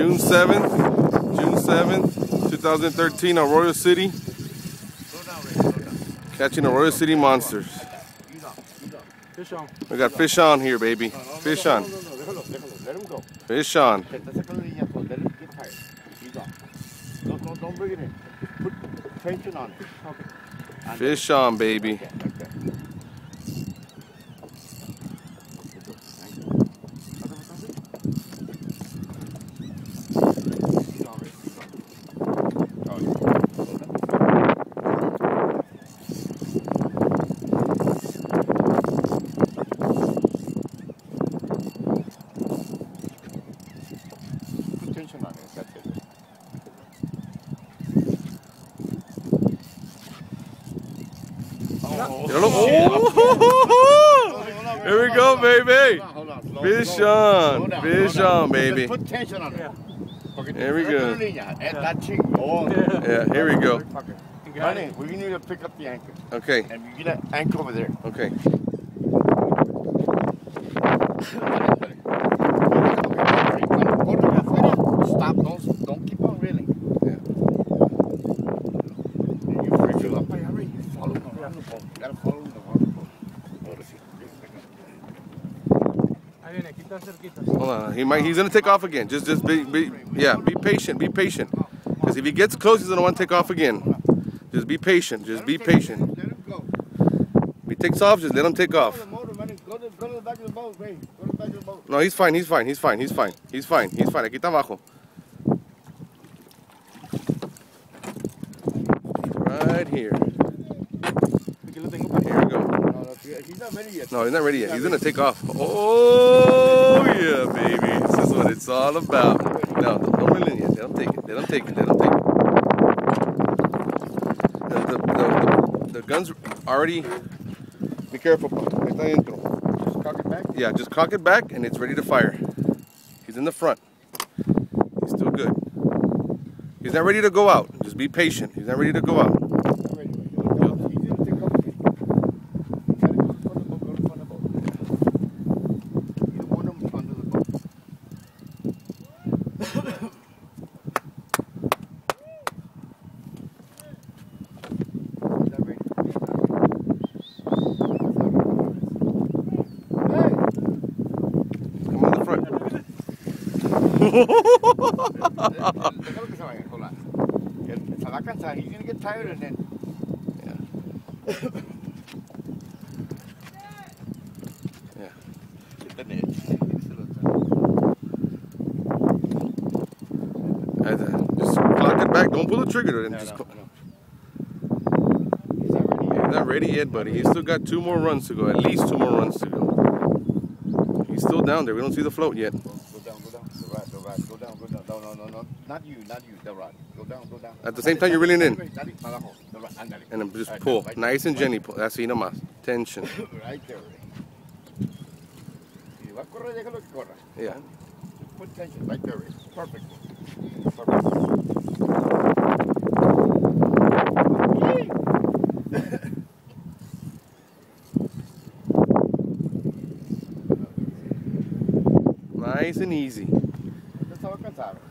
June 7th, June 7th, 2013, Arroyo City. Catching Arroyo City monsters. We got fish on here, baby. Fish on. Fish on. Don't, bring it in. Put tension on it. Fish on, baby. Okay, okay. Put tension on it. That's it. Oh. Here we go, baby. Hold on, slow, Fish on. Fish on, baby. Put tension on it. There we go. la línea. Está chingón. Yeah, here we go. Honey, we need to pick up the anchor. Okay, And you get an anchor over there. okay. Stop, don't, don't keep on reeling. Yeah. You freak him up, I already follow him around the boat. You gotta follow him around the boat. Ahora sí. Ahí viene, aquí está cerquita. Hold on. He might. He's gonna take off again. Just, just be, be yeah. Be patient. Be patient. Because if he gets close, he's gonna want to take off again. Just be patient. Just be patient. If he takes off, just let him take off. No, he's fine. He's fine. He's fine. He's fine. He's fine. He's fine. Aquí está abajo. Right here. Aquí lo tengo para Here we go. He's not ready yet. No, he's not ready yet. He's gonna take off. Oh yeah, baby. This is what it's all about. No, don't don't reel in yet. Let him take it. Let him take it. Let him take it. The, the, the, the, gun's already. Be careful, pa. Está adentro. Just cock it back. Yeah, just cock it back and it's ready to fire. He's in the front. He's still good. He's not ready to go out. Just be patient. He's not ready to go out. Not ready, Ray. He's gonna take off again. You gotta go to front of the boat. Go to front of the boat. You don't want him under the boat. He's not ready. Hey! Come on the front. He's gonna get tired and then. Yeah. Just clock it back. Don't pull the trigger. And No, just no, no. He's not ready yet. He's not ready yet, buddy. He's still got two more runs to go. At least two more runs to go. He's still down there. We don't see the float yet. Go, go down, go. The rod, the rod. Go down, go down. No, no, no, no. Not you, not you. The rod. Go down, go down. At the same time, you're reeling in. Dale, para abajo. The rod. Ándale. And then just pull. right Nice and gently pull. Así nomás. Tension. Right there. Si va a correr, déjalo que corra. Yeah. Put tension. Right there, Perfect. Perfect. Nice and easy. sabe.